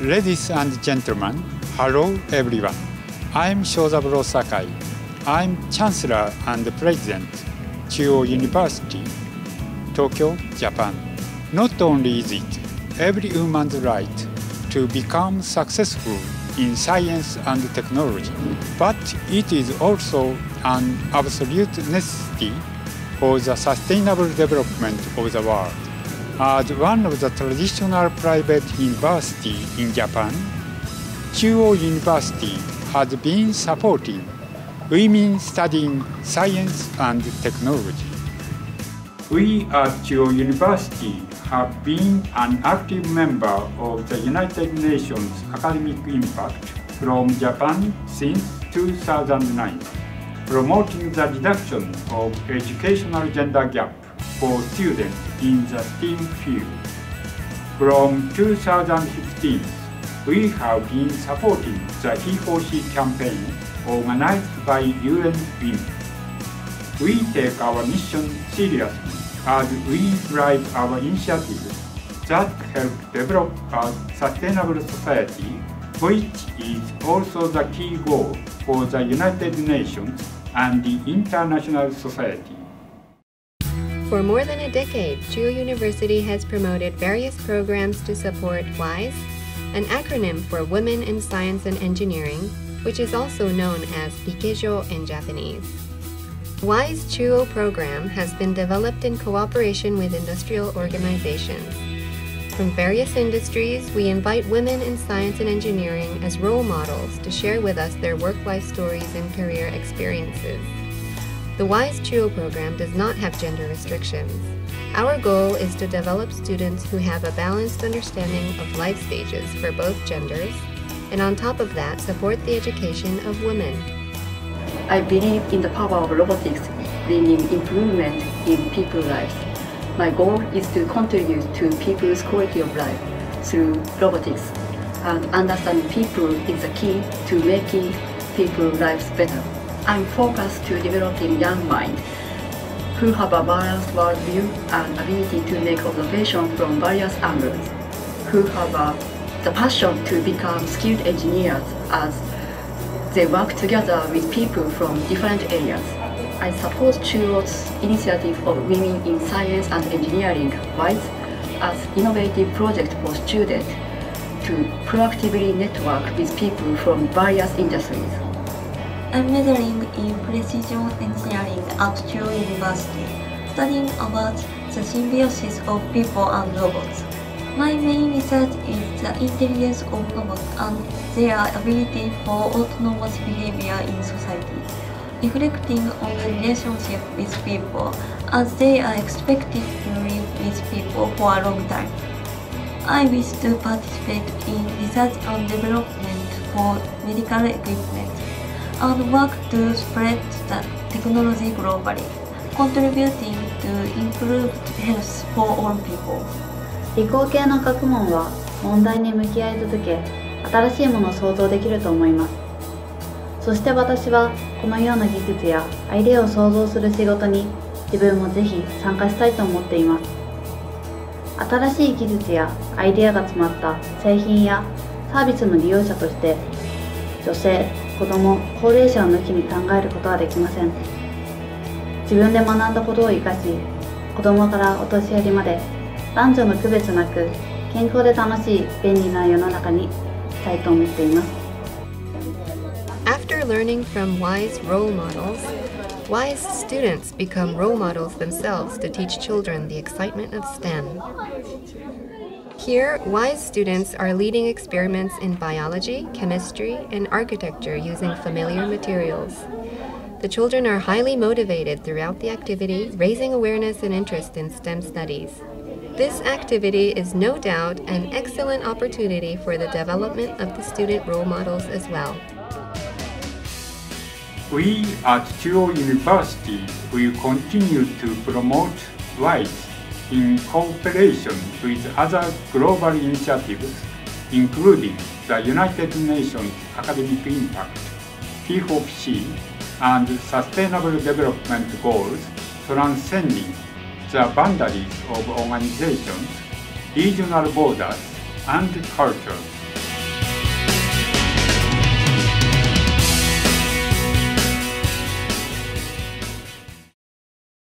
Ladies and gentlemen, hello everyone. I'm Shozaburo Sakai. I'm Chancellor and President, Chuo University, Tokyo, Japan. Not only is it every woman's right to become successful in science and technology, but it is also an absolute necessity for the sustainable development of the world. As one of the traditional private universities in Japan, Chuo University has been supporting women studying science and technology. We at Chuo University have been an active member of the United Nations Academic Impact from Japan since 2009, promoting the reduction of educational gender gap for students in the STEAM field. From 2015, we have been supporting the HeForShe campaign organized by UN Women. We take our mission seriously as we drive our initiatives that help develop a sustainable society, which is also the key goal for the United Nations and the international society. For more than a decade, Chuo University has promoted various programs to support WISE, an acronym for Women in Science and Engineering, which is also known as Rikejo in Japanese. WISE Chuo program has been developed in cooperation with industrial organizations. From various industries, we invite women in science and engineering as role models to share with us their work-life stories and career experiences. The WISE Chuo program does not have gender restrictions. Our goal is to develop students who have a balanced understanding of life stages for both genders, and on top of that, support the education of women. I believe in the power of robotics bringing improvement in people's lives. My goal is to contribute to people's quality of life through robotics, and understanding people is the key to making people's lives better. I'm focused to developing young minds who have a balanced worldview and ability to make observations from various angles, who have the passion to become skilled engineers as they work together with people from different areas. I support Chuo's initiative of Women in Science and Engineering WISE as innovative project for students to proactively network with people from various industries. I'm majoring in precision engineering at Chuo University, studying about the symbiosis of people and robots. My main research is the intelligence of robots and their ability for autonomous behavior in society, reflecting on the relationship with people as they are expected to live with people for a long time. I wish to participate in research and development for medical equipment and work to spread the technology globally, contributing to improved health for all people. 理工系の学問は問題に向き合い続け新しいものを創造できると思いますそして私はこのような技術やアイデアを創造する仕事に自分もぜひ参加したいと思っています新しい技術やアイデアが詰まった製品やサービスの利用者として女性子ども高齢者を抜きに考えることはできません自分で学んだことを生かし子どもからお年寄りまで男女の区別なく健康で楽しい便利な世の中にしたいと思っています After learning from WISE role models, WISE students become role models themselves to teach children the excitement of STEM. Here, WISE students are leading experiments in biology, chemistry, and architecture using familiar materials. The children are highly motivated throughout the activity, raising awareness and interest in STEM studies. This activity is no doubt an excellent opportunity for the development of the student role models as well. We at Chuo University will continue to promote WISE in cooperation with other global initiatives, including the United Nations Academic Impact, HeForShe, and Sustainable Development Goals transcending the boundaries of organizations, regional borders, and cultures.